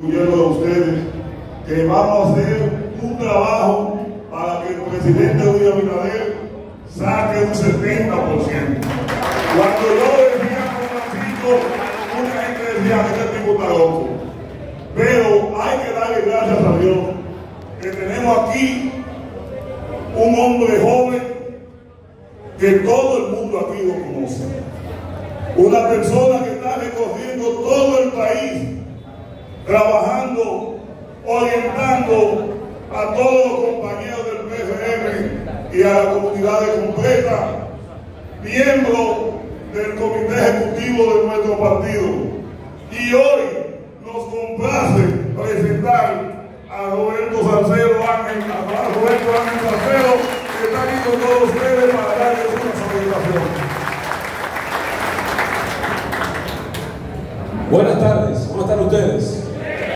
a ustedes, que vamos a hacer un trabajo para que el presidente Luis Abinader saque un 70%. Cuando yo decía con mucha gente decía que este tipo está loco. Pero hay que darle gracias a Dios que tenemos aquí un hombre joven que todo el mundo aquí lo conoce. Una persona que trabajando, orientando a todos los compañeros del PRM y a la comunidad completa, miembro del comité ejecutivo de nuestro partido. Y hoy nos complace presentar a Roberto Salcedo Ángel, a Roberto Ángel Salcedo, que está aquí con todos ustedes para darles una salutación. Buenas tardes, ¿cómo están ustedes?